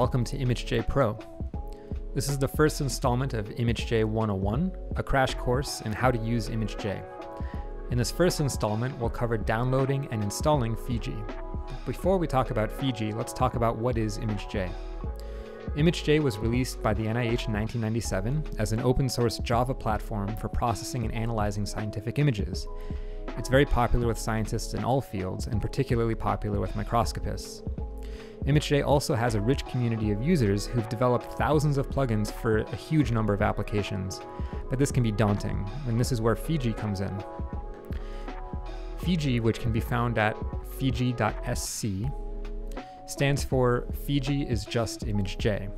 welcome to ImageJ Pro. This is the first installment of ImageJ 101, a crash course in how to use ImageJ. In this first installment, we'll cover downloading and installing Fiji. Before we talk about Fiji, let's talk about what is ImageJ. ImageJ was released by the NIH in 1997 as an open source Java platform for processing and analyzing scientific images. It's very popular with scientists in all fields, and particularly popular with microscopists. ImageJ also has a rich community of users who've developed thousands of plugins for a huge number of applications, but this can be daunting, and this is where Fiji comes in. Fiji, which can be found at fiji.sc, stands for Fiji is just ImageJ.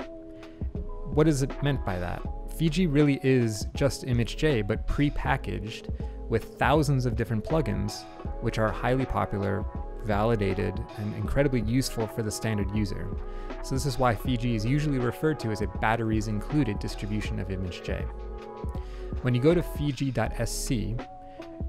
What is it meant by that? Fiji really is just ImageJ, but pre-packaged with thousands of different plugins, which are highly popular, validated, and incredibly useful for the standard user. So this is why Fiji is usually referred to as a batteries included distribution of ImageJ. When you go to fiji.sc,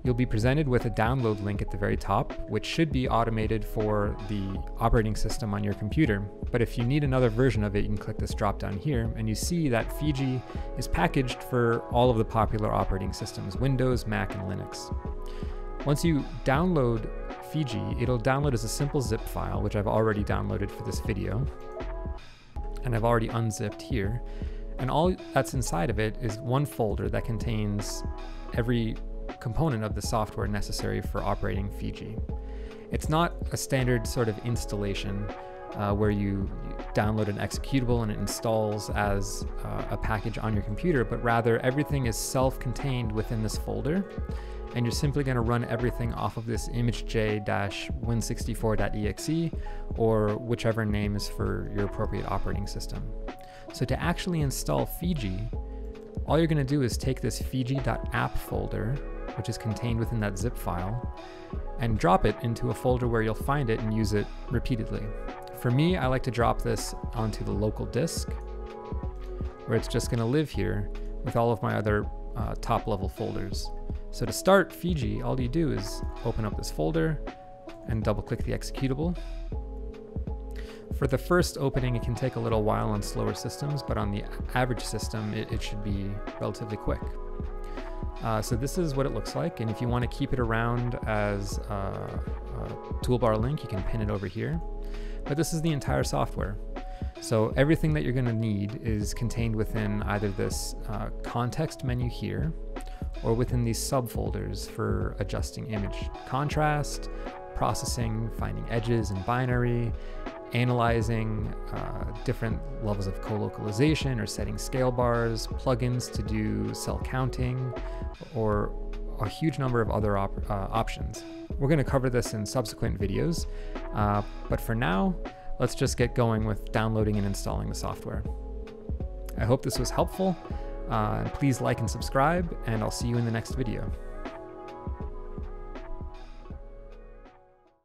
You'll be presented with a download link at the very top, which should be automated for the operating system on your computer. But if you need another version of it, you can click this drop down here, and you see that Fiji is packaged for all of the popular operating systems, Windows, Mac, and Linux. Once you download Fiji, it'll download as a simple zip file, which I've already downloaded for this video, and I've already unzipped here. And all that's inside of it is one folder that contains every component of the software necessary for operating Fiji. It's not a standard sort of installation uh, where you, download an executable and it installs as uh, a package on your computer, but rather everything is self-contained within this folder. And you're simply going to run everything off of this imagej-win64.exe or whichever name is for your appropriate operating system. So to actually install Fiji, all you're going to do is take this fiji.app folder which is contained within that zip file, and drop it into a folder where you'll find it and use it repeatedly. For me, I like to drop this onto the local disk, where it's just gonna live here with all of my other uh, top level folders. So to start Fiji, all you do is open up this folder and double click the executable. For the first opening, it can take a little while on slower systems, but on the average system, it, it should be relatively quick. Uh, so this is what it looks like. And if you want to keep it around as a, a toolbar link, you can pin it over here. But this is the entire software. So everything that you're going to need is contained within either this uh, context menu here or within these subfolders for adjusting image contrast, processing, finding edges in binary, analyzing uh, different levels of co-localization or setting scale bars, plugins to do cell counting, or a huge number of other op uh, options. We're going to cover this in subsequent videos, uh, but for now, let's just get going with downloading and installing the software. I hope this was helpful. Uh, please like and subscribe, and I'll see you in the next video.